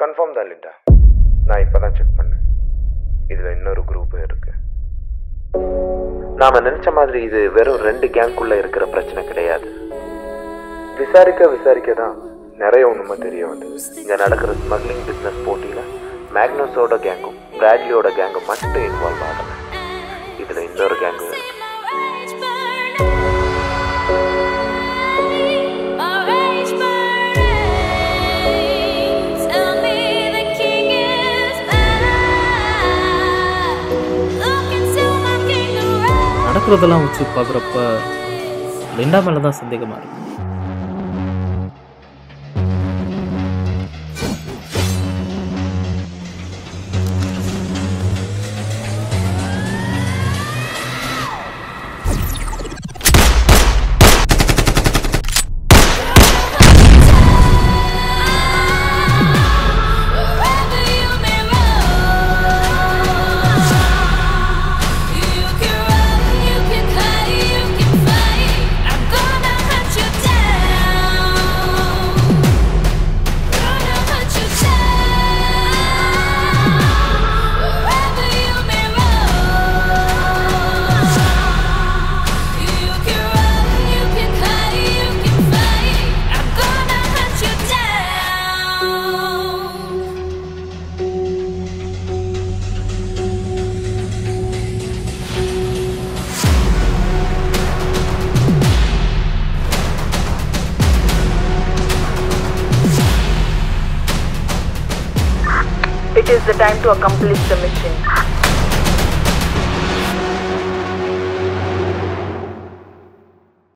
Confirm தான் Linda நான் இப்போ தான் செக் பண்ணேன். இதில் இன்னொரு குரூப் இருக்கு. நாம நினைச்ச மாதிரி இது வெறும் ரெண்டு கேங்குள்ள இருக்கிற பிரச்சனை கிடையாது. விசாரிக்க விசாரிக்க தான் நிறைய ஒன்றுமே தெரிய வந்து இங்கே நடக்கிற ஸ்மக்லிங் பிஸ்னஸ் போட்டியில் மேக்னஸோட கேங்கும் பிராட்லியோட கேங்கும் மட்டும் இன்வால்வ் ஆகலை. இதில் இன்னொரு கேங்கும் பார்க்குறதெல்லாம் வச்சு பார்க்குறப்ப லிண்டா மேலே தான் சந்தேகமாக இருக்குது It is the time to accomplish the mission.